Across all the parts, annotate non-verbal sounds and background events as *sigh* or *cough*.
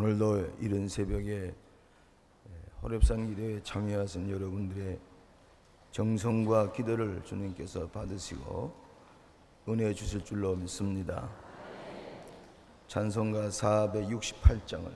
오늘도 이른 새벽에 호랩산 기도에 참여하신 여러분들의 정성과 기도를 주님께서 받으시고 은혜 주실 줄로 믿습니다. 찬송가 468장을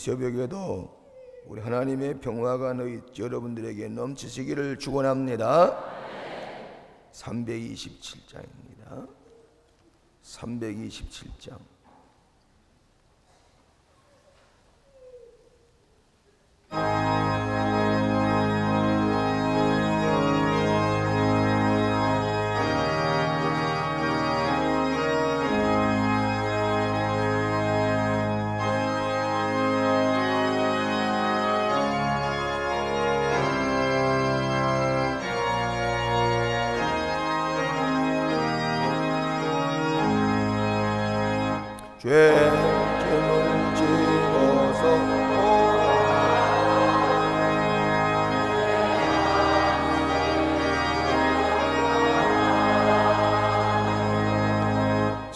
새벽에도 우리 하나님의 평화가 너희 여러분들에게 넘치시기를 축원합니다. 327장입니다. 327장.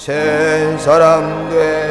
새 사람 되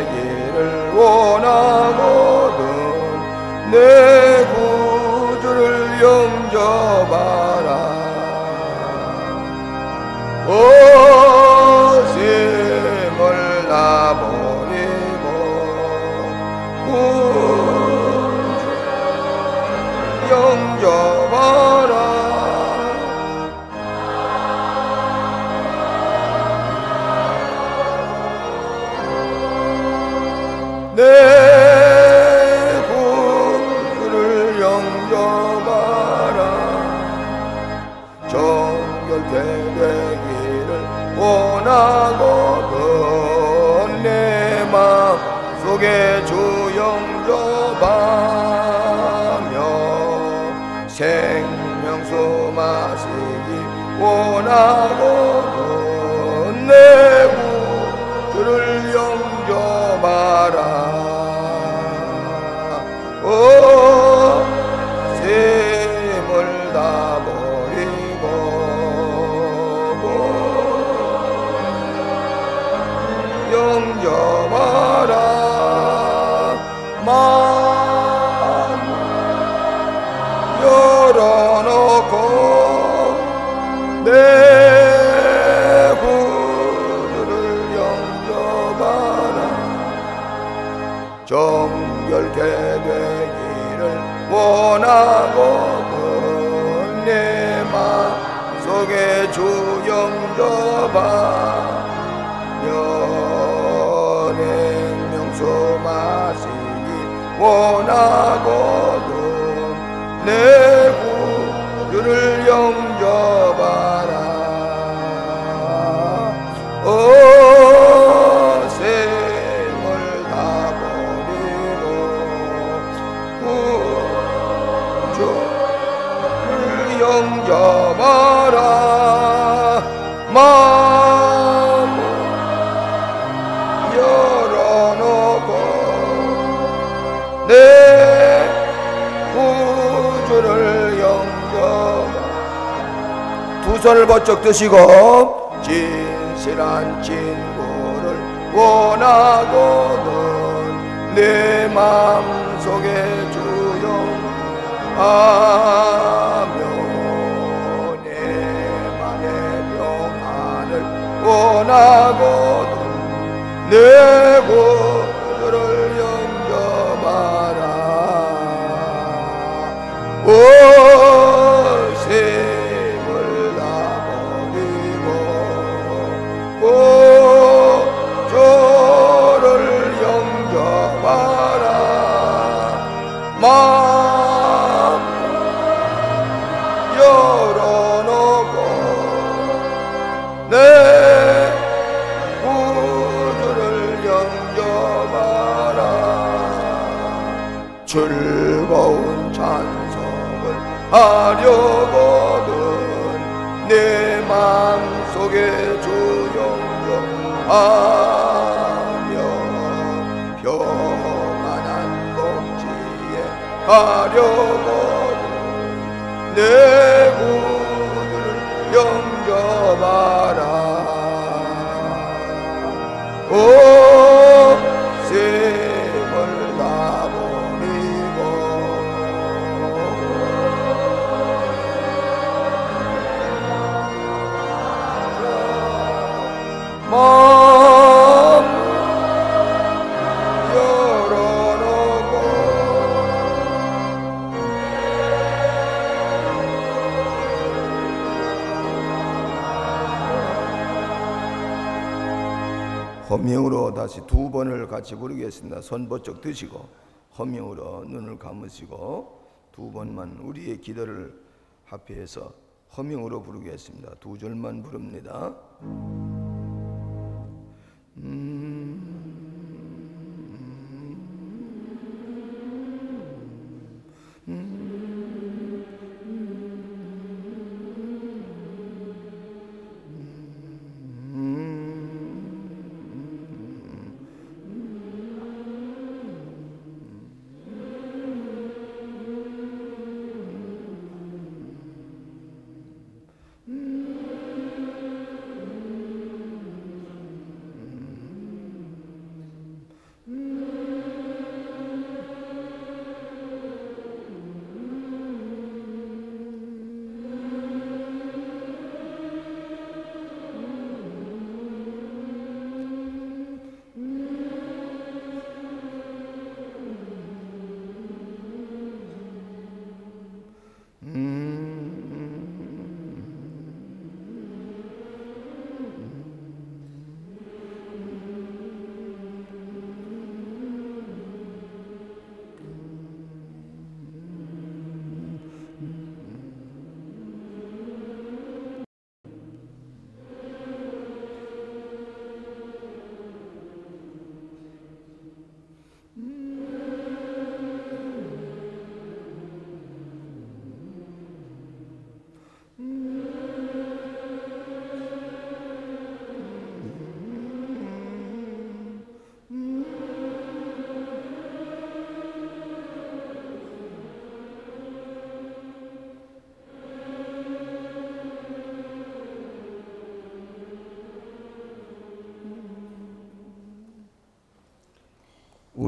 번쩍 드시고 진실한 친구를 원하거든 내 마음속에 주영하며 내 맘의 평안을 원하거든 내구 속에 주영접하며 평안한 복지에 가려거든. 내 구주를 영접하라. 오 허명으로 다시 두 번을 같이 부르겠습니다. 손 번쩍 드시고 허명으로 눈을 감으시고 두 번만 우리의 기도를 합해서 허명으로 부르겠습니다. 두 절만 부릅니다.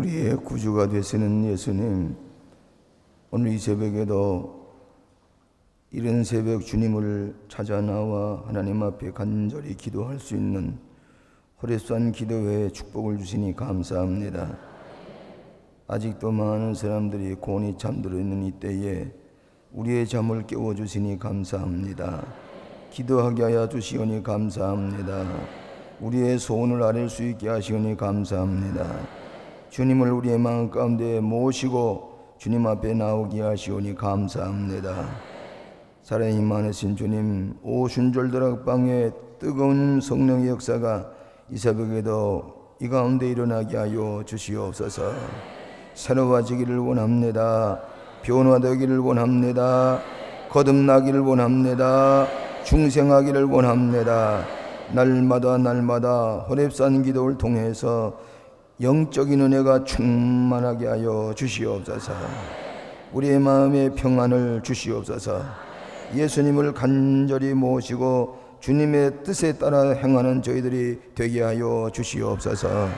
우리의 구주가 되시는 예수님, 오늘 이 새벽에도 이른 새벽 주님을 찾아 나와 하나님 앞에 간절히 기도할 수 있는 호랩산 기도회에 축복을 주시니 감사합니다. 아직도 많은 사람들이 곤히 잠들어 있는 이때에 우리의 잠을 깨워 주시니 감사합니다. 기도하게 하여 주시오니 감사합니다. 우리의 소원을 아릴 수 있게 하시오니 감사합니다. 주님을 우리의 마음 가운데 모시고 주님 앞에 나오게 하시오니 감사합니다. 사랑이 많으신 주님, 오순절드락방의 뜨거운 성령의 역사가 이 새벽에도 이 가운데 일어나게 하여 주시옵소서. 새로워지기를 원합니다. 변화되기를 원합니다. 거듭나기를 원합니다. 중생하기를 원합니다. 날마다 날마다 호랩산 기도를 통해서 영적인 은혜가 충만하게 하여 주시옵소서. 우리의 마음의 평안을 주시옵소서. 예수님을 간절히 모시고 주님의 뜻에 따라 행하는 저희들이 되게 하여 주시옵소서.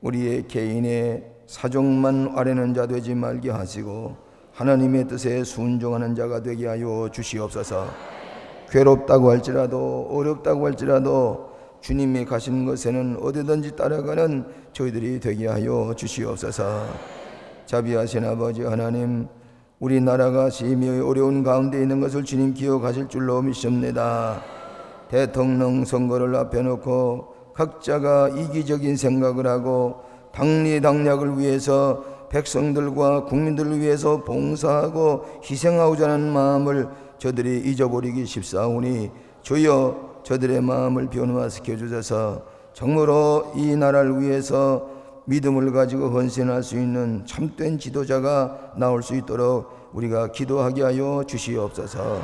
우리의 개인의 사정만 아뢰는 자 되지 말게 하시고 하나님의 뜻에 순종하는 자가 되게 하여 주시옵소서. 괴롭다고 할지라도 어렵다고 할지라도 주님이 가시는 것에는 어디든지 따라가는 저희들이 되게 하여 주시옵소서. 자비하신 아버지 하나님, 우리나라가 심히 어려운 가운데 있는 것을 주님 기억하실 줄로 믿습니다. 대통령 선거를 앞에 놓고 각자가 이기적인 생각을 하고 당리당략을 위해서 백성들과 국민들을 위해서 봉사하고 희생하고자 하는 마음을 저들이 잊어버리기 쉽사오니 주여 저들의 마음을 변화시켜 주셔서 정말로 이 나라를 위해서 믿음을 가지고 헌신할 수 있는 참된 지도자가 나올 수 있도록 우리가 기도하게 하여 주시옵소서.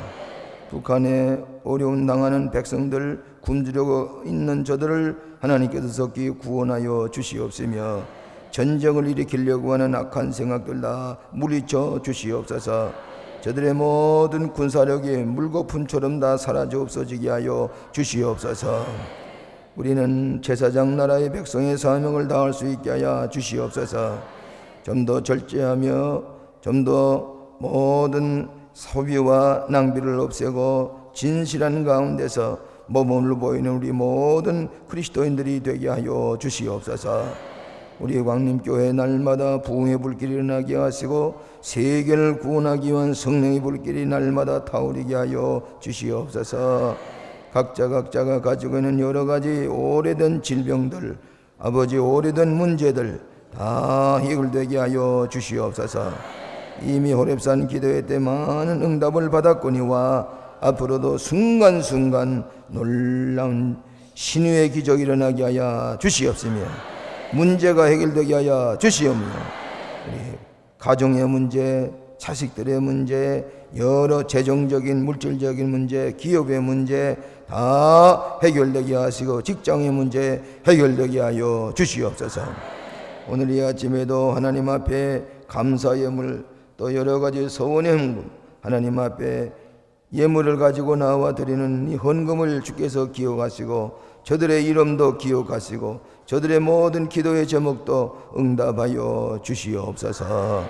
북한에 어려운 당하는 백성들 굶주려 있는 저들을 하나님께서 속히 구원하여 주시옵으며 전쟁을 일으키려고 하는 악한 생각들 다 물리쳐 주시옵소서. 저들의 모든 군사력이 물거품처럼 다 사라져 없어지게 하여 주시옵소서. 우리는 제사장 나라의 백성의 사명을 다할 수 있게 하여 주시옵소서. 좀 더 절제하며 좀 더 모든 소비와 낭비를 없애고 진실한 가운데서 몸을 보이는 우리 모든 그리스도인들이 되게 하여 주시옵소서. 우리 광림교회 날마다 부흥의 불길이 일어나게 하시고 세계를 구원하기 위한 성령의 불길이 날마다 타오르게 하여 주시옵소서. 각자 각자가 가지고 있는 여러 가지 오래된 질병들 아버지 오래된 문제들 다 해결되게 하여 주시옵소서. 이미 호랩산 기도회 때 많은 응답을 받았거니와 앞으로도 순간순간 놀라운 신유의 기적이 일어나게 하여 주시옵시며 문제가 해결되게 하여 주시옵며 가정의 문제, 자식들의 문제, 여러 재정적인 물질적인 문제, 기업의 문제 다 해결되게 하시고 직장의 문제 해결되게 하여 주시옵소서. 오늘 이 아침에도 하나님 앞에 감사 예물 또 여러 가지 소원의 헌금 하나님 앞에 예물을 가지고 나와 드리는 이 헌금을 주께서 기억하시고 저들의 이름도 기억하시고 저들의 모든 기도의 제목도 응답하여 주시옵소서.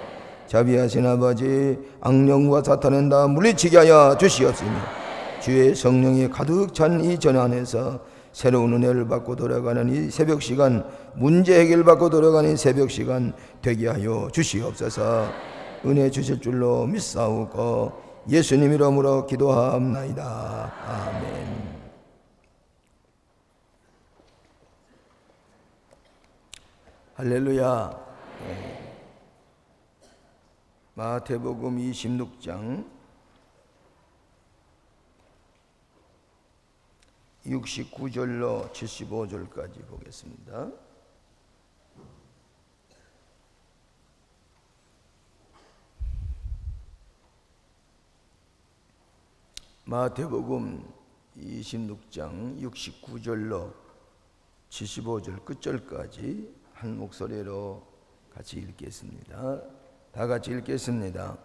자비하신 아버지 악령과 사탄은 다 물리치게 하여 주시옵시며 주의 성령이 가득 찬 이 전 안에서 새로운 은혜를 받고 돌아가는 이 새벽 시간 문제 해결 받고 돌아가는 이 새벽 시간 되게 하여 주시옵소서. 은혜 주실 줄로 믿사오고 예수님 이름으로 기도하옵나이다. 아멘. 할렐루야. 네. 마태복음 26장 69절로 75절까지 보겠습니다. 마태복음 26장 69절로 75절 끝절까지 한 목소리로 같이 읽겠습니다. 다 같이 읽겠습니다.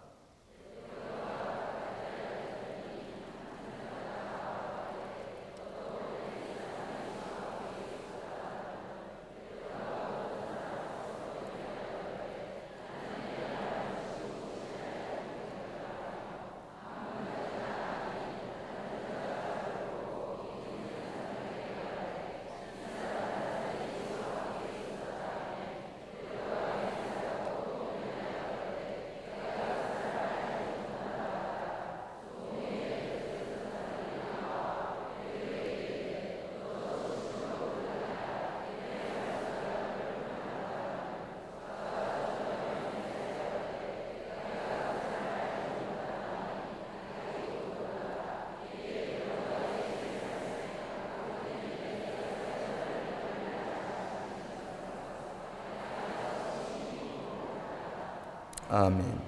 아멘.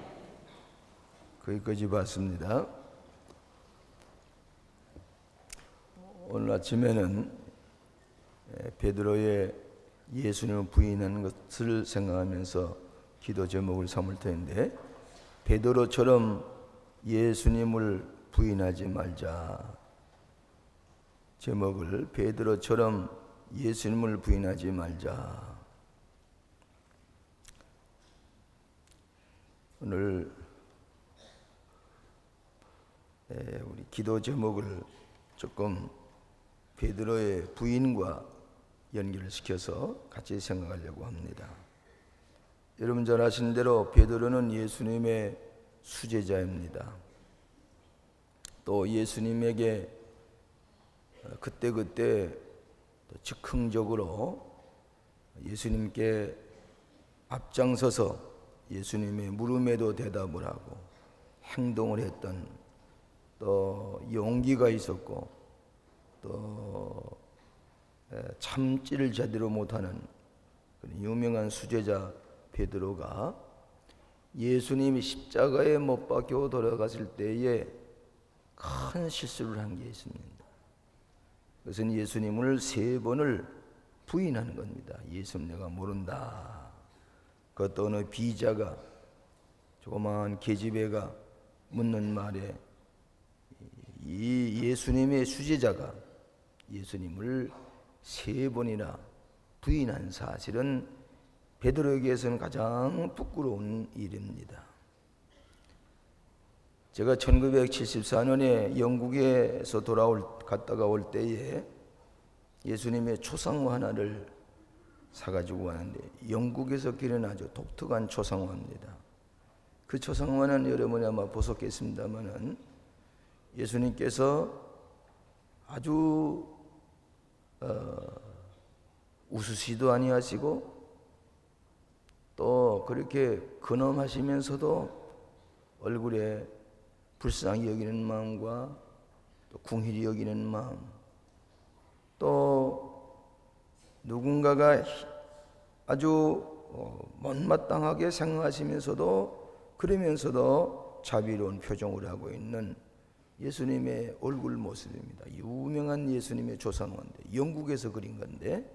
거기까지 봤습니다. 오늘 아침에는 베드로의 예수님을 부인하는 것을 생각하면서 기도 제목을 삼을 텐데 베드로처럼 예수님을 부인하지 말자. 제목을 베드로처럼 예수님을 부인하지 말자. 오늘 우리 기도 제목을 조금 베드로의 부인과 연결을 시켜서 같이 생각하려고 합니다. 여러분 잘 아시는 대로 베드로는 예수님의 수제자입니다. 또 예수님에게 그때 그때 즉흥적으로 예수님께 앞장서서 예수님의 물음에도 대답을 하고 행동을 했던 또 용기가 있었고 또 참지를 제대로 못하는 유명한 수제자 베드로가 예수님이 십자가에 못 박혀 돌아갔을 때에 큰 실수를 한 게 있습니다. 그것은 예수님을 세 번을 부인하는 겁니다. 예수님 내가 모른다. 그것도 어느 비자가 조그마한 계집애가 묻는 말에 이 예수님의 수제자가 예수님을 세 번이나 부인한 사실은 베드로에게서는 가장 부끄러운 일입니다. 제가 1974년에 영국에서 돌아올 갔다가 올 때에 예수님의 초상화 하나를 사가지고 왔는데 영국에서 기른 아주 독특한 초상화입니다. 그 초상화는 여러분이 아마 보셨겠습니다만은 예수님께서 아주 어, 웃으시도 아니하시고 또 그렇게 근엄하시면서도 얼굴에 불쌍히 여기는 마음과 또 궁휼히 여기는 마음 또 누군가가 아주 어, 못마땅하게 생각하시면서도 그러면서도 자비로운 표정을 하고 있는 예수님의 얼굴 모습입니다. 유명한 예수님의 조상인데 영국에서 그린 건데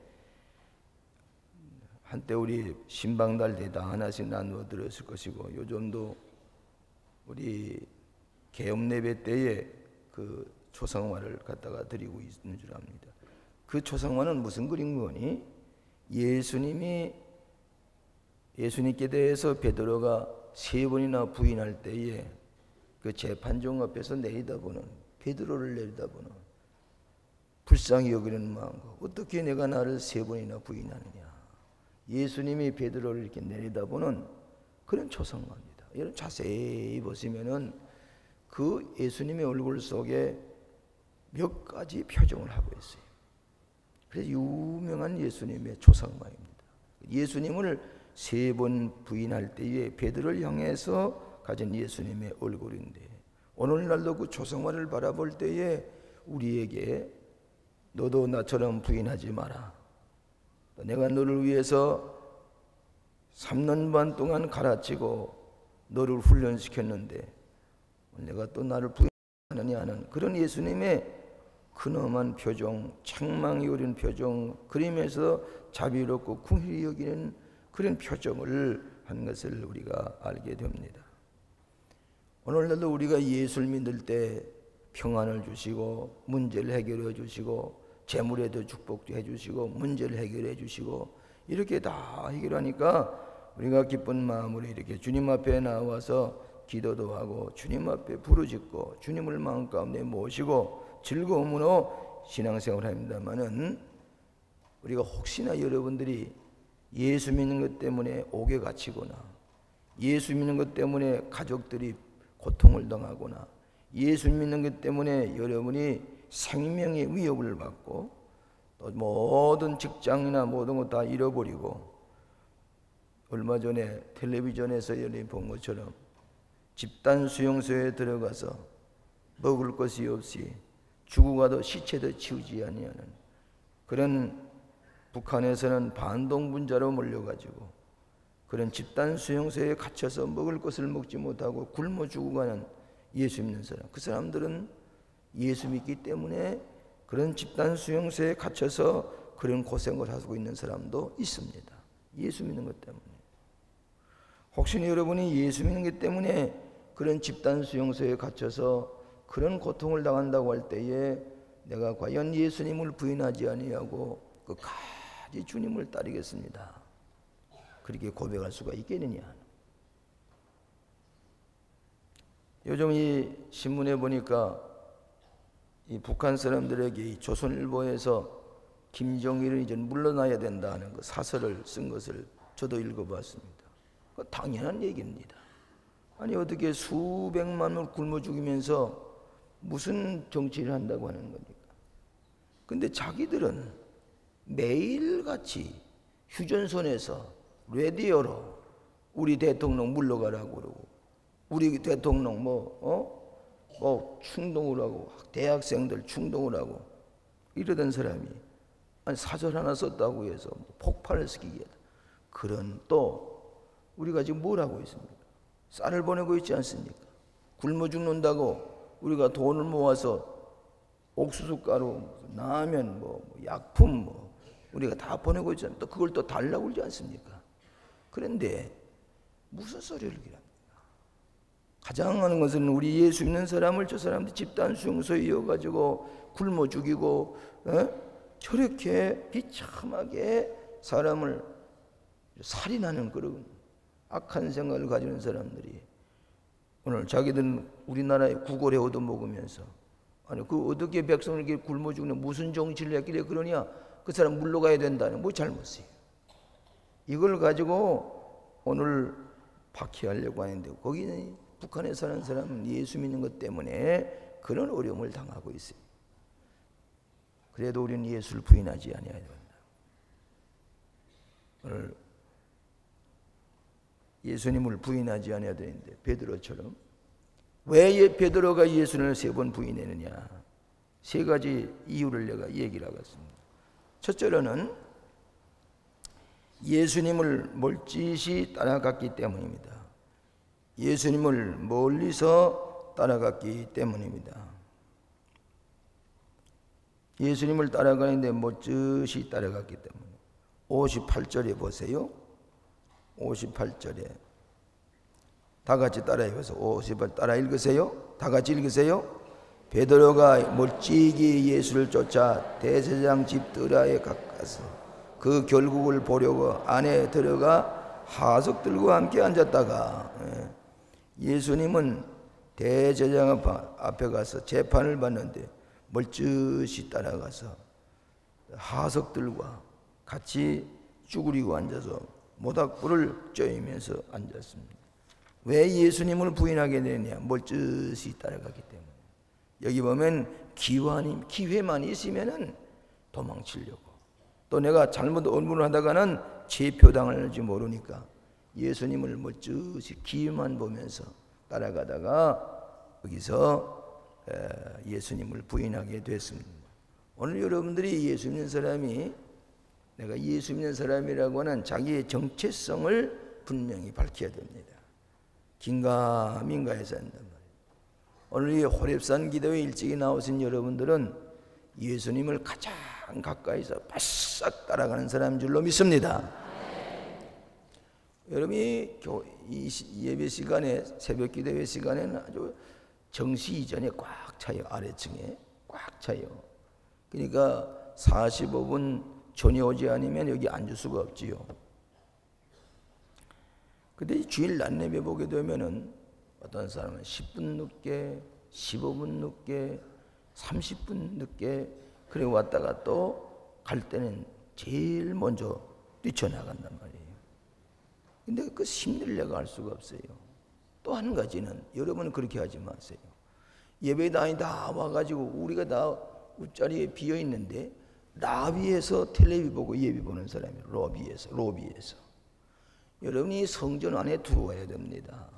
한때 우리 신방달 대다 하나씩 나누어 들었을 것이고 요즘도 우리 개업 예배 때에 그 초상화를 갖다가 드리고 있는 줄 압니다. 그 초상화는 무슨 그린 거니? 예수님이 예수님께 대해서 베드로가 세 번이나 부인할 때에 그 재판정 앞에서 내리다보는 베드로를 내리다보는 불쌍히 여기는 마음과 어떻게 내가 나를 세 번이나 부인하느냐 예수님이 베드로를 이렇게 내리다보는 그런 초상화입니다. 여러분 자세히 보시면은 그 예수님의 얼굴 속에 몇 가지 표정을 하고 있어요. 그래서 유명한 예수님의 초상화입니다. 예수님을 세 번 부인할 때에 베드로를 향해서 가진 예수님의 얼굴인데 오늘날도 그 초상화를 바라볼 때에 우리에게 너도 나처럼 부인하지 마라. 내가 너를 위해서 3년 반 동안 가르치고 너를 훈련시켰는데 내가 또 나를 부인하느냐 하는 그런 예수님의 근엄한 표정, 책망이 오른 표정, 그림에서 자비롭고 궁히 여기는 그런 표정을 한 것을 우리가 알게 됩니다. 오늘날도 우리가 예수를 믿을 때 평안을 주시고 문제를 해결해 주시고 재물에도 축복도 해 주시고 문제를 해결해 주시고 이렇게 다 해결하니까 우리가 기쁜 마음으로 이렇게 주님 앞에 나와서 기도도 하고 주님 앞에 부르짖고 주님을 마음 가운데 모시고 즐거움으로 신앙생활을 합니다만은 우리가 혹시나 여러분들이 예수 믿는 것 때문에 옥에 갇히거나 예수 믿는 것 때문에 가족들이 고통을 당하거나 예수 믿는 것 때문에 여러분이 생명의 위협을 받고 또 모든 직장이나 모든 것 다 잃어버리고 얼마 전에 텔레비전에서 여러분 본 것처럼 집단 수용소에 들어가서 먹을 것이 없이 죽어가도 시체도 치우지 아니하는 그런 북한에서는 반동 분자로 몰려가지고 그런 집단 수용소에 갇혀서 먹을 것을 먹지 못하고 굶어 죽어가는 예수 믿는 사람. 그 사람들은 예수 믿기 때문에 그런 집단 수용소에 갇혀서 그런 고생을 하고 있는 사람도 있습니다. 예수 믿는 것 때문에. 혹시 여러분이 예수 믿는 것 때문에 그런 집단 수용소에 갇혀서 그런 고통을 당한다고 할 때에 내가 과연 예수님을 부인하지 아니하고 끝까지 주님을 따르겠습니다. 그렇게 고백할 수가 있겠느냐? 요즘 이 신문에 보니까 이 북한 사람들에게 이 조선일보에서 김정일은 이제 물러나야 된다는 그 사설을 쓴 것을 저도 읽어봤습니다. 그 당연한 얘기입니다. 아니 어떻게 수백만을 굶어 죽이면서 무슨 정치를 한다고 하는 겁니까? 근데 자기들은 매일같이 휴전선에서 레디오로 우리 대통령 물러가라고 그러고 우리 대통령 뭐 어? 뭐 충동을 하고 대학생들 충동을 하고 이러던 사람이 사절 하나 썼다고 해서 뭐 폭발을 시키게 그런 또 우리가 지금 뭘 하고 있습니까? 쌀을 보내고 있지 않습니까? 굶어 죽는다고 우리가 돈을 모아서 옥수수 가루, 라면, 뭐, 뭐 약품, 뭐 우리가 다 보내고 있잖아요. 또 그걸 또 달라고 그러지 않습니까? 그런데 무슨 소리를 기랍니까? 가장 하는 것은 우리 예수 믿는 사람을 저 사람들 집단 수용소에 이어가지고 굶어 죽이고 에? 저렇게 비참하게 사람을 살인하는 그런 악한 생각을 가지는 사람들이 오늘 자기들은 우리나라의 구걸에 얻어먹으면서. 아니 그 어떻게 백성을 이렇게 굶어 죽는 무슨 정치를 했길래 그러냐? 그 사람 물러가야 된다는 뭐 잘못이에요. 이걸 가지고 오늘 박해하려고 하는데 거기는 북한에 사는 사람은 예수 믿는 것 때문에 그런 어려움을 당하고 있어요. 그래도 우리는 예수를 부인하지 아니해야 된다. 오늘 예수님을 부인하지 아니해야 되는데 베드로처럼 왜 베드로가 예수님을 세번 부인했느냐? 세 가지 이유를 내가 얘기를 하겠습니다. 첫째로는 예수님을 멀찌시 따라갔기 때문입니다. 예수님을 멀리서 따라갔기 때문입니다. 예수님을 따라가는데 멀찌시 따라갔기 때문에 58절에 보세요. 58절에 다 같이 따라 읽어서 50을 따라 읽으세요. 다 같이 읽으세요. 베드로가 멀찍이 예수를 쫓아 대제장 집 드라에 가까서 그 결국을 보려고 안에 들어가 하석들과 함께 앉았다가 예, 예수님은 대제장 앞에 가서 재판을 받는데 멀찍이 따라가서 하석들과 같이 쭈그리고 앉아서 모닥불을 쬐이면서 앉았습니다. 왜 예수님을 부인하게 되냐? 멀쩡히 따라가기 때문에. 여기 보면 기환이, 기회만 있으면은 도망치려고. 또 내가 잘못 언문을 하다가는 제표당할지 모르니까 예수님을 멀쩡히 기회만 보면서 따라가다가 여기서 예수님을 부인하게 됐습니다. 오늘 여러분들이 예수 믿는 사람이 내가 예수 믿는 사람이라고 하는 자기의 정체성을 분명히 밝혀야 됩니다. 긴가민가해서 한단 말이에요. 오늘 이 호랩산 기도에 일찍이 나오신 여러분들은 예수님을 가장 가까이서 바싹 따라가는 사람인 줄로 믿습니다. 여러분이 예배 시간에 새벽 기도회 시간에는 아주 정시 이전에 꽉 차요 아래층에 꽉 차요. 그러니까 45분 전이 오지 않으면 여기 앉을 수가 없지요. 근데 주일 낮내배 보게 되면은 어떤 사람은 10분 늦게, 15분 늦게, 30분 늦게 그래 왔다가 또 갈 때는 제일 먼저 뛰쳐나간단 말이에요. 근데 그 내가 알 수가 없어요. 또 한 가지는 여러분은 그렇게 하지 마세요. 예배 다니다 와가지고 우리가 다 웃자리에 비어 있는데 라비에서 텔레비 보고 예배 보는 사람이에요. 로비에서, 로비에서. 여러분이 성전 안에 들어와야 됩니다.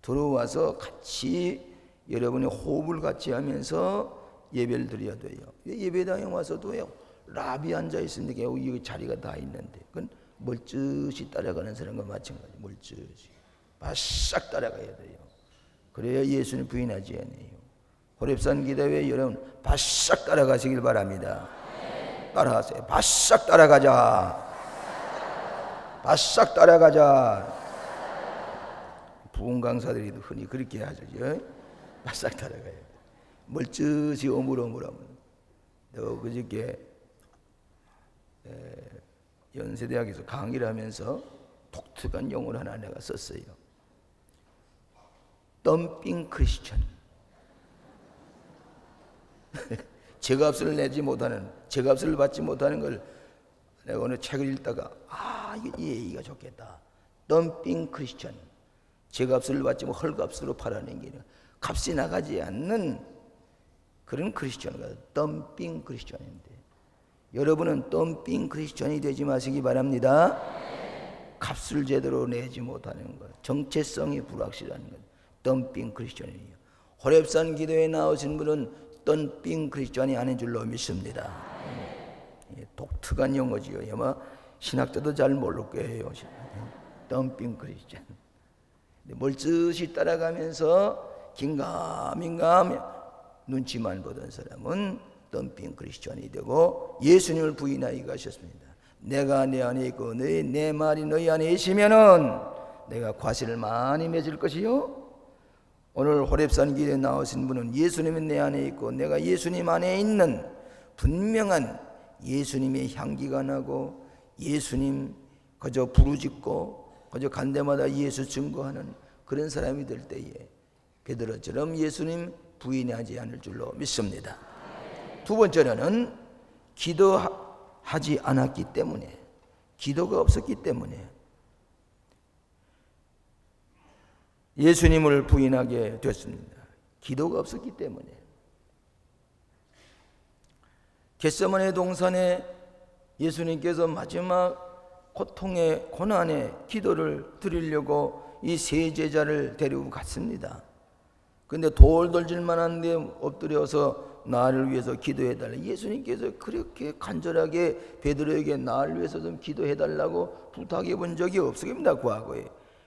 들어와서 같이 여러분이 호흡을 같이 하면서 예배를 드려야 돼요. 예배당에 와서도요. 라비 앉아 있으니까 여기 자리가 다 있는데 그건 멀쩡히 따라가는 사람과 마찬가지. 멀쩡히 바싹 따라가야 돼요. 그래야 예수님 부인하지 않아요. 호랩산 기도회 여러분 바싹 따라가시길 바랍니다. 따라하세요. 바싹 따라가자. 바싹 따라가자. 부흥 강사들이 흔히 그렇게 하죠. 바싹 따라가요. 멀쩡히 오물오물하면. 내가 그저께 연세대학에서 강의를 하면서 독특한 용어를 하나 내가 썼어요. 덤핑 크리스천. *laughs* 제값을 내지 못하는, 제값을 받지 못하는 걸 내가 오늘 책을 읽다가 아, 이 얘기가 좋겠다. 덤핑 크리스천. 제값을 받지 못 헐값으로 팔아내기는 값이 나가지 않는 그런 크리스천가 덤핑 크리스천인데 여러분은 덤핑 크리스천이 되지 마시기 바랍니다. 값을 제대로 내지 못하는 것, 정체성이 불확실한 것, 덤핑 크리스천이에요. 호랩산 기도에 나오신 분은 덤핑 크리스천이 아닌 줄로 믿습니다. 예, 독특한 용어지요. 아마 신학자도 잘 모를 거예요. 덤핑 크리스천. 멀쩡히 따라가면서 긴가민가 눈치만 보던 사람은 덤핑 크리스천이 되고 예수님을 부인하여 가셨습니다. 내가 내 안에 있고 너희 내 말이 너희 안에 있으면은 내가 과실을 많이 맺을 것이요. 오늘 호랩산 길에 나오신 분은 예수님이 내 안에 있고 내가 예수님 안에 있는 분명한 예수님의 향기가 나고 예수님 그저 부르짖고 그저 간 데마다 예수 증거하는 그런 사람이 될 때에 베드로처럼 예수님 부인하지 않을 줄로 믿습니다. 두 번째로는 기도하지 않았기 때문에 기도가 없었기 때문에 예수님을 부인하게 됐습니다. 기도가 없었기 때문에 겟세마네 동산에 예수님께서 마지막 고통의 고난의 기도를 드리려고 이 세 제자를 데리고 갔습니다. 근데 돌 던질 만한 데 엎드려서 나를 위해서 기도해 달라. 예수님께서 그렇게 간절하게 베드로에게 나를 위해서 좀 기도해 달라고 부탁해 본 적이 없습니다. 과거에.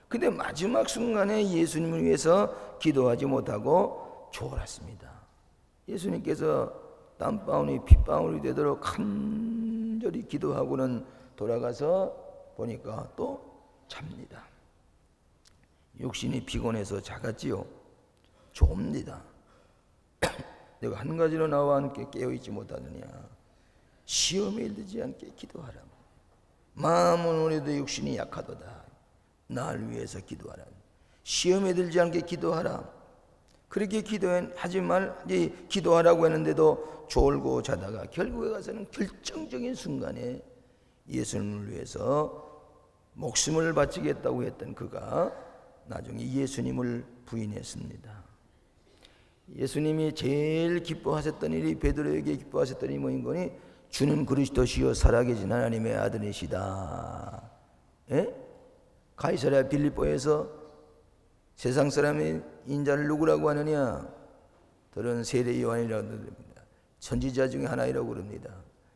근데 마지막 순간에 예수님을 위해서 기도하지 못하고 졸았습니다. 예수님께서 땀방울이 핏방울이 되도록 간절히 기도하고는 돌아가서 보니까 또 잡니다. 육신이 피곤해서 작았지요. 좁니다. *coughs* 내가 한 가지로 나와 함께 깨어있지 못하느냐. 시험에 들지 않게 기도하라. 마음은 우리도 육신이 약하도다. 나를 위해서 기도하라. 시험에 들지 않게 기도하라. 그렇게 기도하지 말, 기도하라고 했는데도 졸고 자다가 결국에 가서는 결정적인 순간에 예수님을 위해서 목숨을 바치겠다고 했던 그가 나중에 예수님을 부인했습니다. 예수님이 제일 기뻐하셨던 일이 베드로에게 기뻐하셨던 일이 뭐인 거니? 주는 그리스도시요 살아계신 하나님의 아들이시다. 예? 가이사랴 빌립보에서 세상 사람의 인자를 누구라고 하느냐? 들은 세례 요한이라고 합니다. 선지자 중에 하나이라고 그럽니다.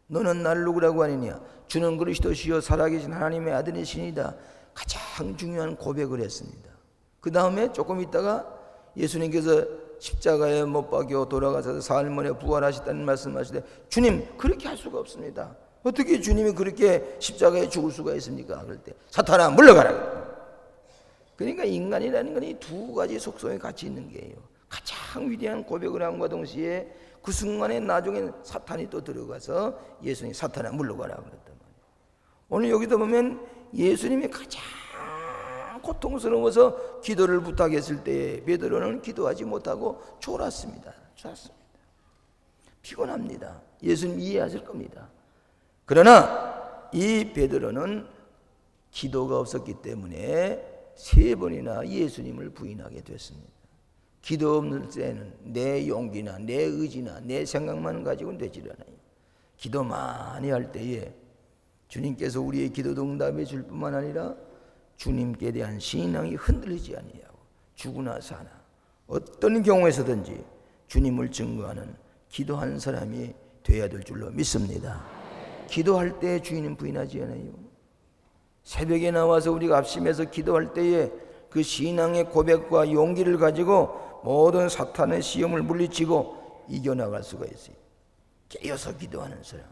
너는 나를 누구라고 하느냐? 주는 그리스도시요 살아계신 하나님의 아들이시니다. 가장 중요한 고백을 했습니다. 그 다음에 조금 있다가 예수님께서 십자가에 못 박여 돌아가셔서 사흘 만에 부활하셨다는 말씀하시되 주님 그렇게 할 수가 없습니다. 어떻게 주님이 그렇게 십자가에 죽을 수가 있습니까? 그럴 때 사탄아 물러가라. 그러니까 인간이라는 건 이 두 가지 속성이 같이 있는 게요. 가장 위대한 고백을 함과 동시에 그 순간에 나중에 사탄이 또 들어가서 예수님 사탄아 물러가라 그랬단 말이에요. 오늘 여기도 보면 예수님이 가장 고통스러워서 기도를 부탁했을 때 베드로는 기도하지 못하고 졸았습니다. 졸았습니다. 피곤합니다. 예수님 이해하실 겁니다. 그러나 이 베드로는 기도가 없었기 때문에 세 번이나 예수님을 부인하게 됐습니다. 기도 없는 때는 내 용기나 내 의지나 내 생각만 가지고는 되질 않아요. 기도 많이 할 때에 주님께서 우리의 기도 응답해 줄 뿐만 아니라 주님께 대한 신앙이 흔들리지 아니하고 죽으나 사나 어떤 경우에서든지 주님을 증거하는 기도하는 사람이 돼야 될 줄로 믿습니다. 기도할 때 주인은 부인하지 않아요. 새벽에 나와서 우리가 앞심해서 기도할 때에 그 신앙의 고백과 용기를 가지고 모든 사탄의 시험을 물리치고 이겨나갈 수가 있어요. 깨어서 기도하는 사람.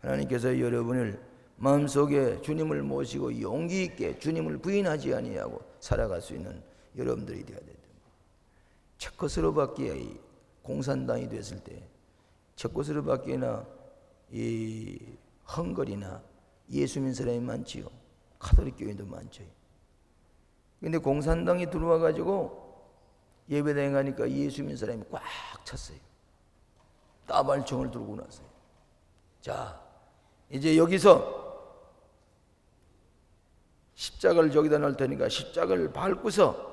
하나님께서 여러분을 마음속에 주님을 모시고 용기 있게 주님을 부인하지 아니하고 살아갈 수 있는 여러분들이 되어야 됩니다. 체코스로바키아 공산당이 됐을 때 체코스로바키아나 이 헝거리나 예수 믿는 사람이 많지요. 카톨릭 교회도 많죠. 근데 공산당이 들어와 가지고 예배당에 가니까 예수 믿는 사람이 꽉 찼어요. 따발총을 들고 나서요. 자, 이제 여기서 십자가를 저기다 놓을 테니까 십자가를 밟고서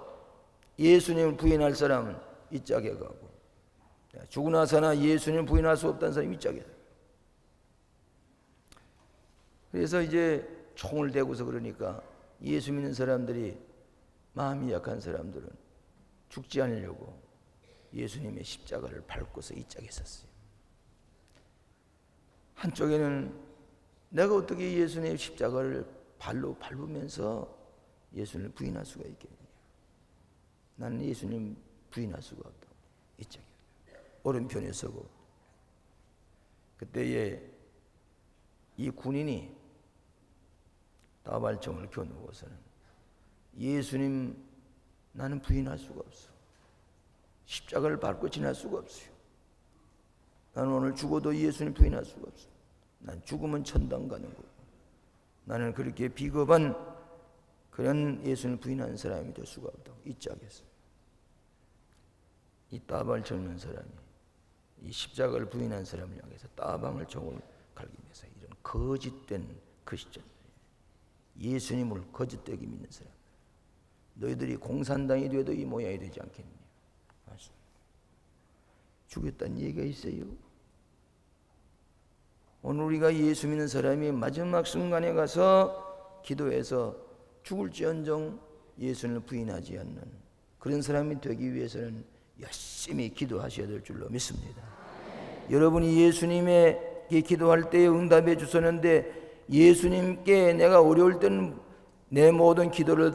예수님을 부인할 사람은 이 짝에 가고 죽고 나서나 예수님을 부인할 수 없다는 사람이 이 짝에 그래서 이제 총을 대고서 그러니까 예수 믿는 사람들이 마음이 약한 사람들은 죽지 않으려고 예수님의 십자가를 밟고서 이 짝에 섰어요. 한쪽에는 내가 어떻게 예수님의 십자가를 발로 밟으면서 예수님을 부인할 수가 있겠냐. 나는 예수님 부인할 수가 없다. 이 짝에. 오른편에 서고. 그때에 이 군인이 다발총을 겨누고서는 예수님 나는 부인할 수가 없어. 십자가를 밟고 지날 수가 없어요. 나는 오늘 죽어도 예수님 부인할 수가 없어. 난 죽으면 천당 가는 거고. 나는 그렇게 비겁한 그런 예수를 부인하는 사람이 될 수가 없다고 이 짝에서. 이 따발 젊은 사람이 이 십자가를 부인한 사람을 향해서 따방을 종을 갈기면서 이런 거짓된 크리스천 예수님을 거짓되게 믿는 사람. 너희들이 공산당이 돼도 이 모양이 되지 않겠느냐? 죽였다는 얘기가 있어요. 오늘 우리가 예수 믿는 사람이 마지막 순간에 가서 기도해서 죽을지언정 예수를 부인하지 않는 그런 사람이 되기 위해서는 열심히 기도하셔야 될 줄로 믿습니다. 여러분이 예수님에게 기도할 때 응답해 주셨는데 예수님께 내가 어려울 때는 내 모든 기도를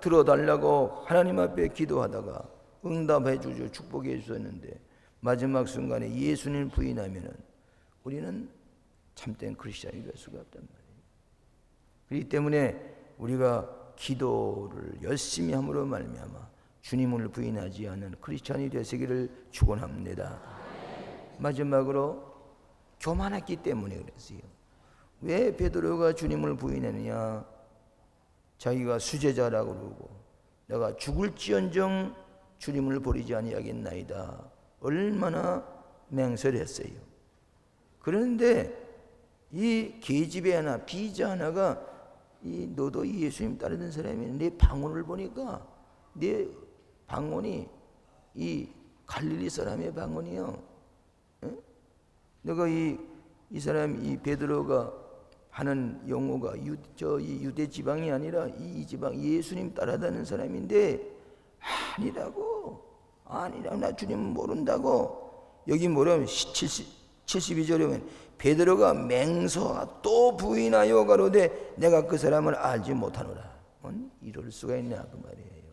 들어달라고 하나님 앞에 기도하다가 응답해 주죠. 축복해 주셨는데 마지막 순간에 예수님 부인하면은 우리는 참된 크리스천이 될 수가 없단 말이에요. 그렇기 때문에 우리가 기도를 열심히 함으로 말미암아 주님을 부인하지 않는 크리스천이 되시기를 축원합니다. 마지막으로 교만했기 때문에 그랬어요. 왜 베드로가 주님을 부인했느냐? 자기가 수제자라고 그러고 내가 죽을지언정 주님을 버리지 아니하겠나이다. 얼마나 맹설했어요. 그런데 이 계집애 하나, 비자 하나가 이 너도 이 예수님 따르는 사람이 내 방언을 보니까 내 방언이 이 갈릴리 사람의 방언이요. 에? 내가 이, 이 사람 이 베드로가 하는 용어가 유, 저이 유대 지방이 아니라 이 지방 예수님 따라다는 사람인데 아니라고 아니라 나 주님 모른다고 여기 뭐라면 72절에 보면 베드로가 맹서와 또 부인하여 가로되 내가 그 사람을 알지 못하노라. 이럴 수가 있냐 그 말이에요.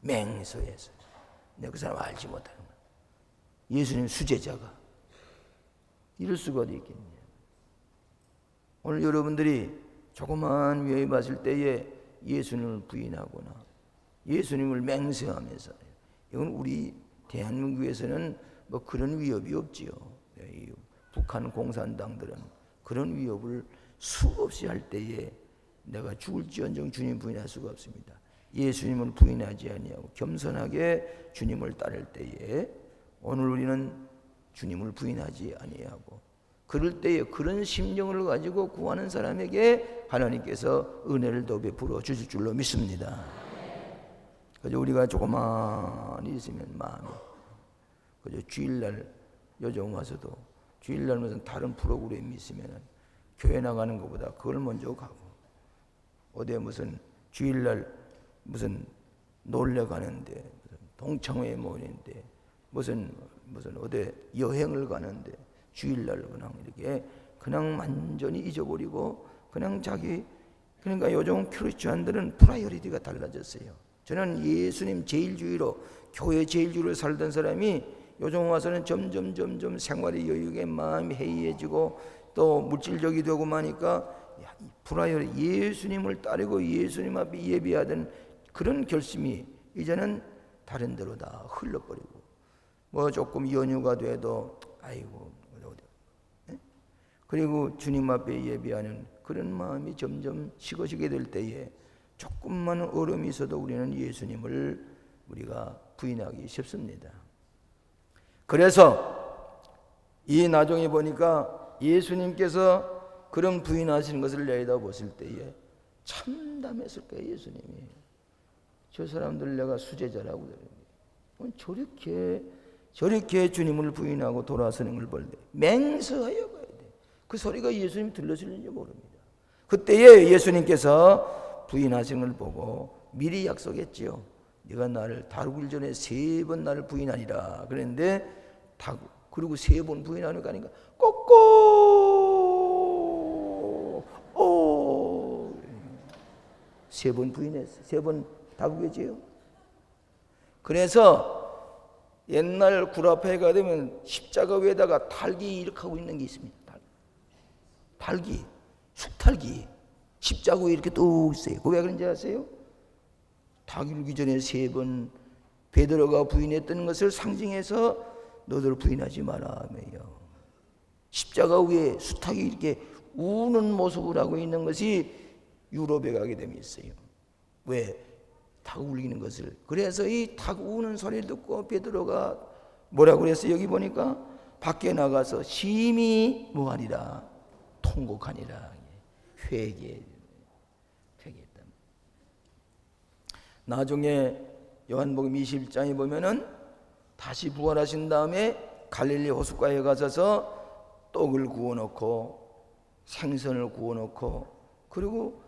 맹서에서 내가 그 사람을 알지 거야. 예수님 수제자가 이럴 수가 어디 있겠냐. 오늘 여러분들이 조그만 위에 봤을 때에 예수님을 부인하거나 예수님을 맹세하면서 이건 우리 대한민국에서는 뭐 그런 위협이 없지요. 네, 북한 공산당들은 그런 위협을 수없이 할 때에 내가 죽을지언정 주님 부인할 수가 없습니다. 예수님을 부인하지 아니하고 겸손하게 주님을 따를 때에 오늘 우리는 주님을 부인하지 아니하고 그럴 때에 그런 심령을 가지고 구하는 사람에게 하나님께서 은혜를 더 베풀어 주실 줄로 믿습니다. 그저 우리가 조그만 있으면 마음이. 그저 주일날 요정 와서도 주일날 무슨 다른 프로그램이 있으면 교회 나가는 것보다 그걸 먼저 가고 어디 무슨 주일날 무슨 놀러 가는데 무슨 동창회 모이는데 무슨 무슨 어디 여행을 가는데 주일날 그냥 이렇게 그냥 완전히 잊어버리고 그냥 자기 그러니까 요즘 크리스천들은 priority가 달라졌어요. 저는 예수님 제일주의로 교회 제일주의로 살던 사람이 요즘 와서는 점점 점점 생활의 여유에 마음이 해이해지고 또 물질적이 되고 마니까 priority 예수님을 따르고 예수님 앞에 예비하던 그런 결심이 이제는 다른 데로 다 흘러버리고 뭐 조금 연휴가 돼도 아이고 예? 그리고 주님 앞에 예비하는 그런 마음이 점점 식어지게 될 때에 조금만 얼음이 있어도 우리는 예수님을 우리가 부인하기 쉽습니다. 그래서 이 나중에 보니까 예수님께서 그런 부인하시는 것을 내다 보실 때에 참담했을 거예요, 예수님이. 저 사람들 내가 수제자라고 그러는 저렇게 저렇게 주님을 부인하고 돌아서는 걸 볼때 맹세하여. 그 소리가 예수님 들렸을지 모릅니다. 그때에 예수님께서 부인하신 걸 보고 미리 약속했지요. 네가 나를 다루기 전에 세 번 나를 부인하니라. 그랬는데 다 그리고 세 번 부인하는 거 아닌가? 꼬꼬 세번 부인했어. 세 번 다구겠지요. 그래서 옛날 구라파가 되면 십자가 위에다가 달기 이렇게 하고 있는 게 있습니다. 달기. 숙탈기 십자고 이렇게 뚝 있어요. 그왜 그런지 아세요? 닭 울기 전에 세 번 베드로가 부인했던 것을 상징해서 너들 부인하지 마라 하며요. 십자가 위에 수탉이 이렇게 우는 모습을 하고 있는 것이 유럽에 가게 되면 있어요. 왜? 닭 울리는 것을. 그래서 이 닭 우는 소리를 듣고 베드로가 뭐라고 그랬어요? 여기 보니까 밖에 나가서 심히 뭐하니라 통곡하니라. 회개 회개했다. 나중에 요한복음 21장에 보면은 다시 부활하신 다음에 갈릴리 호숫가에 가셔서 떡을 구워 놓고 생선을 구워 놓고 그리고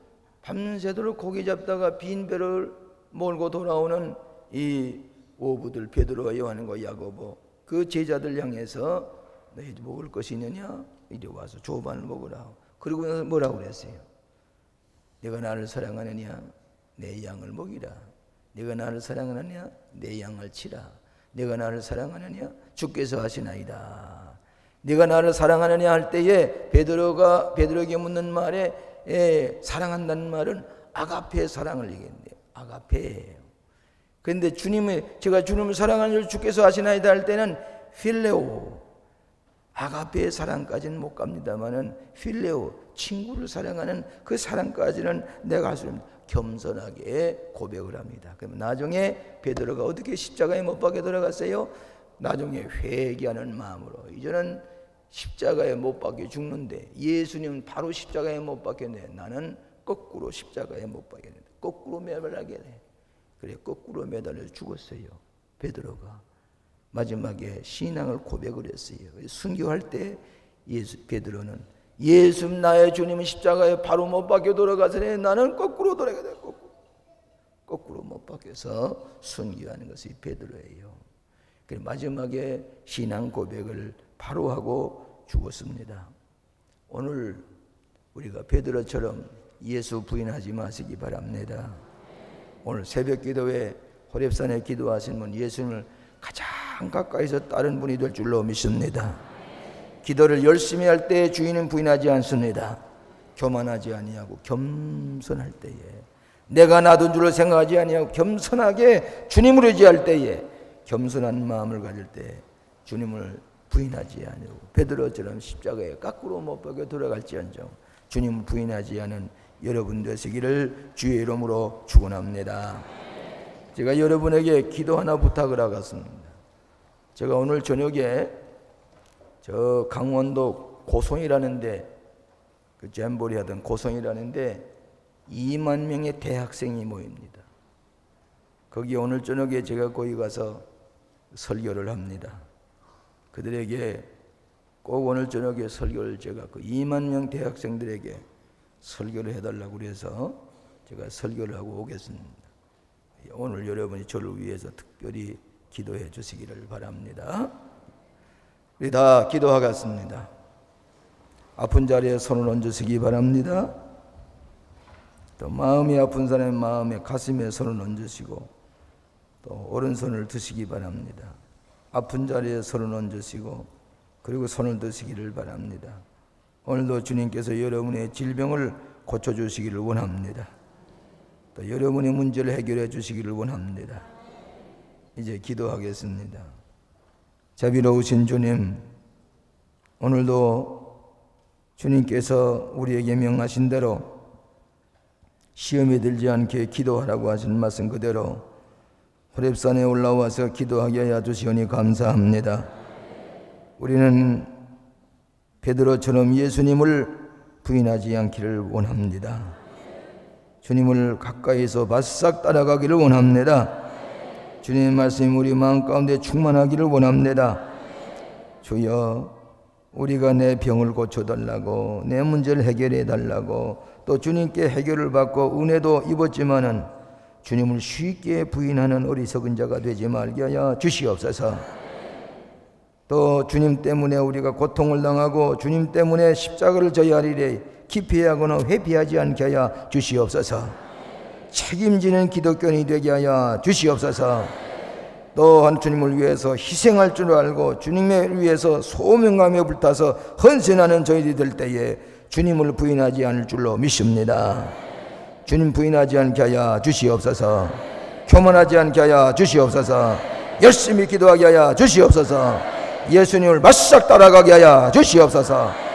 밤새도록 고기 잡다가 빈 배를 몰고 돌아오는 이 오부들 베드로와 요한과 야고보 그 제자들 향해서 너희도 먹을 것이 있느냐 이리 와서 조반을 먹으라 그리고 뭐라고 그랬어요? 네가 나를 사랑하느냐? 내 양을 먹이라. 네가 나를 사랑하느냐? 내 양을 치라. 네가 나를 사랑하느냐? 주께서 하시나이다. 네가 나를 사랑하느냐 할 때에 베드로가 베드로에게 묻는 말에 예, 사랑한다는 말은 아가페 사랑을 얘기했네. 아가페예요. 그런데 주님의 제가 주님을 사랑하는 줄 주께서 하시나이다 할 때는 필레오 아가페의 사랑까지는 못 갑니다만은 필레오 친구를 사랑하는 그 사랑까지는 내가 할 수 있는 겸손하게 고백을 합니다. 그러면 나중에 베드로가 어떻게 십자가에 못 박혀 들어갔어요? 나중에 회개하는 마음으로 이제는 십자가에 못 박혀 죽는데 예수님은 바로 십자가에 못 박혔네. 나는 거꾸로 십자가에 못 박혔네. 거꾸로 매달리게 돼. 그래 거꾸로 매달려 죽었어요. 베드로가. 마지막에 신앙을 고백을 했어요. 순교할 때 예수 베드로는 예수 나의 주님은 십자가에 바로 못 박혀 돌아가서니 나는 거꾸로 돌아가야 돼. 거꾸로. 거꾸로 못 박혀서 순교하는 것이 베드로예요. 그 마지막에 신앙 고백을 바로 하고 죽었습니다. 오늘 우리가 베드로처럼 예수 부인하지 마시기 바랍니다. 오늘 새벽 기도에 호랩산에 기도하신 분 예수님을 가장 가까이서 다른 분이 될 줄로 믿습니다. 기도를 열심히 할 때 주인은 부인하지 않습니다. 교만하지 아니하고 겸손할 때에 내가 놔둔 줄을 생각하지 아니하고 겸손하게 주님을 의지할 때에 겸손한 마음을 가질 때 주님을 부인하지 아니하고 베드로처럼 십자가에 거꾸로 못 박혀 돌아갈지언정 주님을 부인하지 않은 여러분 되시기를 주의 이름으로 축원합니다. 제가 여러분에게 기도 하나 부탁을 하겠습니다. 제가 오늘 저녁에 저 강원도 고성이라는데 그 잼보리 하던 고성이라는데 2만 명의 대학생이 모입니다. 거기 오늘 저녁에 제가 거기 가서 설교를 합니다. 그들에게 꼭 오늘 저녁에 설교를 제가 그 2만 명 대학생들에게 설교를 해달라고 그래서 제가 설교를 하고 오겠습니다. 오늘 여러분이 저를 위해서 특별히 기도해 주시기를 바랍니다. 우리 다 기도하겠습니다. 아픈 자리에 손을 얹으시기 바랍니다. 또 마음이 아픈 사람의 마음에 가슴에 손을 얹으시고 또 오른손을 드시기 바랍니다. 아픈 자리에 손을 얹으시고 그리고 손을 드시기를 바랍니다. 오늘도 주님께서 여러분의 질병을 고쳐주시기를 원합니다. 또 여러분의 문제를 해결해 주시기를 원합니다. 이제 기도하겠습니다. 자비로우신 주님, 오늘도 주님께서 우리에게 명하신 대로 시험에 들지 않게 기도하라고 하신 말씀 그대로 호랩산에 올라와서 기도하게 하여 주시오니 감사합니다. 우리는 베드로처럼 예수님을 부인하지 않기를 원합니다. 주님을 가까이서 바싹 따라가기를 원합니다. 주님의 말씀이 우리 마음 가운데 충만하기를 원합니다. 주여, 우리가 내 병을 고쳐달라고, 내 문제를 해결해 달라고, 또 주님께 해결을 받고 은혜도 입었지만은 주님을 쉽게 부인하는 어리석은 자가 되지 말게 하여 주시옵소서. 또 주님 때문에 우리가 고통을 당하고 주님 때문에 십자가를 져야 하리래 기피하거나 회피하지 않게 하여 주시옵소서. 책임지는 기독교인이 되게 하여 주시옵소서. 또한 주님을 위해서 희생할 줄 알고 주님을 위해서 소명감에 불타서 헌신하는 저희들이 될 때에 주님을 부인하지 않을 줄로 믿습니다. 주님 부인하지 않게 하여 주시옵소서. 교만하지 않게 하여 주시옵소서. 열심히 기도하게 하여 주시옵소서. 예수님을 바싹 따라가게 하여 주시옵소서.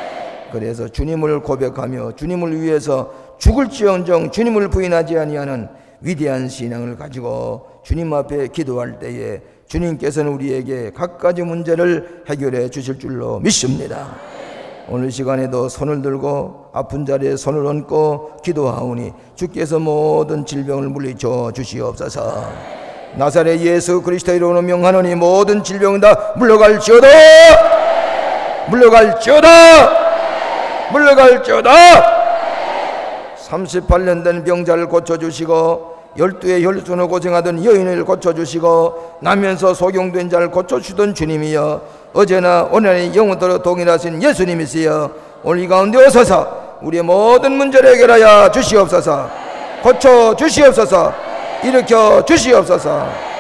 그래서 주님을 고백하며 주님을 위해서 죽을지언정 주님을 부인하지 아니하는 위대한 신앙을 가지고 주님 앞에 기도할 때에 주님께서는 우리에게 각가지 문제를 해결해 주실 줄로 믿습니다. 오늘 시간에도 손을 들고 아픈 자리에 손을 얹고 기도하오니 주께서 모든 질병을 물리쳐 주시옵소서. 나사렛 예수 그리스도 이름으로 명하노니 모든 질병은 다 물러갈지어다 물러갈지어다 물러갈지어다. 38년 된 병자를 고쳐주시고 열두의 혈순으로 고생하던 여인을 고쳐주시고 나면서 소경된 자를 고쳐주던 주님이여 어제나 오늘이 영원토록 동일하신 예수님이시여 오늘 이 가운데 오셔서. 우리의 모든 문제를 해결하여 주시옵소서. 고쳐 주시옵소서. 일으켜 주시옵소서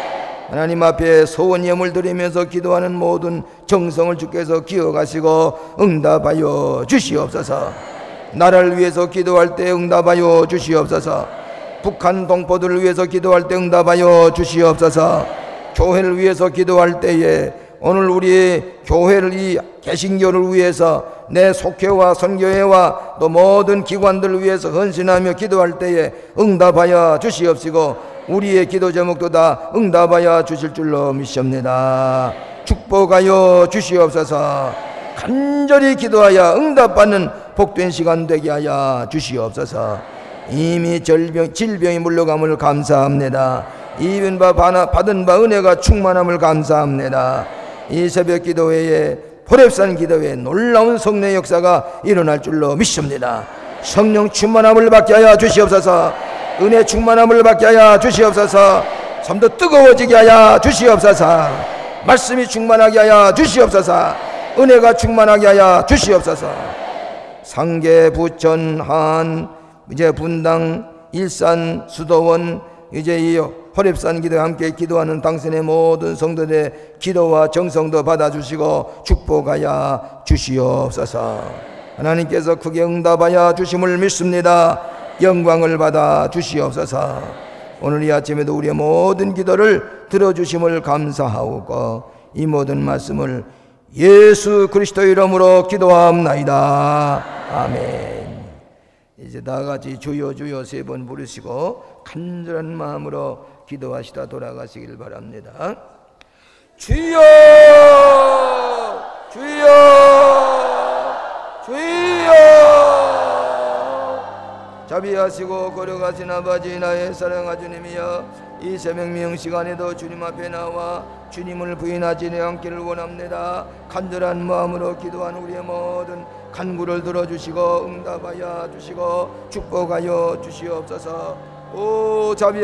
하나님 앞에 소원 예물 드리면서 기도하는 모든 정성을 주께서 기억하시고 응답하여 주시옵소서. 나라를 위해서 기도할 때 응답하여 주시옵소서. 북한 동포들을 위해서 기도할 때 응답하여 주시옵소서. 교회를 위해서 기도할 때에 오늘 우리 교회를 이 개신교를 위해서 내 속회와 선교회와 또 모든 기관들을 위해서 헌신하며 기도할 때에 응답하여 주시옵시고 우리의 기도 제목도 다 응답하여 주실 줄로 믿습니다. 축복하여 주시옵소서. 간절히 기도하여 응답받는 복된 시간 되게 하여 주시옵소서. 이미 절병, 질병이 물러감을 감사합니다. 입은 바 받은 바 은혜가 충만함을 감사합니다. 이 새벽 기도회에 포랩산 기도회에 놀라운 성례 역사가 일어날 줄로 믿습니다. 성령 충만함을 받게 하여 주시옵소서. 은혜 충만함을 받게 하여 주시옵소서. 좀 더 뜨거워지게 하여 주시옵소서. 말씀이 충만하게 하여 주시옵소서. 은혜가 충만하게 하여 주시옵소서. 상계 부천 한 이제 분당 일산 수도원 이제 이 호랩산 기도와 함께 기도하는 당신의 모든 성도들의 기도와 정성도 받아주시고 축복하여 주시옵소서. 하나님께서 크게 응답하여 주심을 믿습니다. 영광을 받아 주시옵소서. 오늘 이 아침에도 우리의 모든 기도를 들어주심을 감사하고 이 모든 말씀을 예수 그리스도 이름으로 기도합나이다. 아멘. 이제 다 같이 주여 주여 세 번 부르시고 간절한 마음으로 기도하시다 돌아가시길 바랍니다. 주여! 주여! 주여! 자비하시고 거룩하신 아버지 나의 사랑하 주님이여 이 새벽 명 시간에도 주님 앞에 나와 주님을 부인하지 않기를 원합니다. 간절한 마음으로 기도한 우리의 모든 간구를 들어주시고 응답하여 주시고 축복하여 주시옵소서. 오 자비하